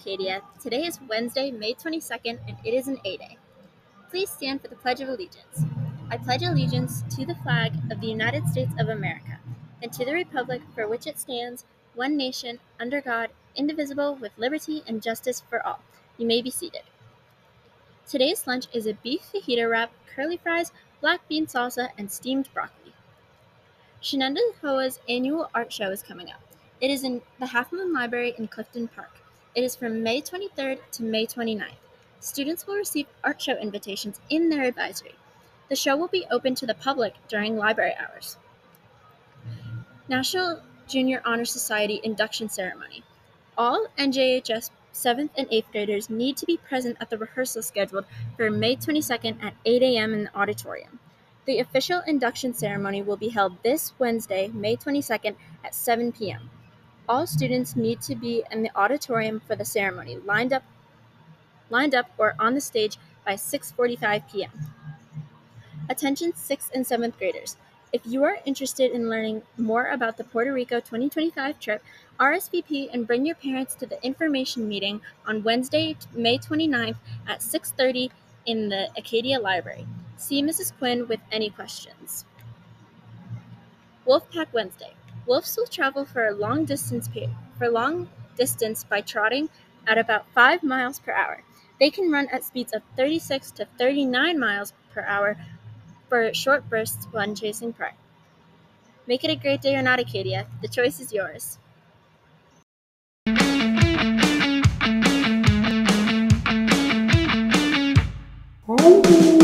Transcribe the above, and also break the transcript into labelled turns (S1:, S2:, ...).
S1: Acadia. Today is Wednesday, May 22nd, and it is an A Day. Please stand for the Pledge of Allegiance. I pledge allegiance to the flag of the United States of America and to the Republic for which it stands, one nation, under God, indivisible, with liberty and justice for all. You may be seated. Today's lunch is a beef fajita wrap, curly fries, black bean salsa, and steamed broccoli. Shenendehowa's annual art show is coming up. It is in the Half Moon Library in Clifton Park. It is from May 23rd to May 29th. Students will receive art show invitations in their advisory. The show will be open to the public during library hours. National Junior Honor Society induction ceremony. All NJHS 7th and 8th graders need to be present at the rehearsal scheduled for May 22nd at 8 a.m. in the auditorium. The official induction ceremony will be held this Wednesday, May 22nd at 7 p.m. All students need to be in the auditorium for the ceremony, lined up, lined up or on the stage by 6:45 p.m. Attention 6th and 7th graders. If you are interested in learning more about the Puerto Rico 2025 trip, RSVP and bring your parents to the information meeting on Wednesday, May 29th at 6:30 in the Acadia Library. See Mrs. Quinn with any questions. Wolfpack Wednesday. Wolves will travel for a long distance for long distance by trotting at about 5 miles per hour. They can run at speeds of 36 to 39 miles per hour for short bursts when chasing prey. Make it a great day or not, Acadia. The choice is yours.
S2: You.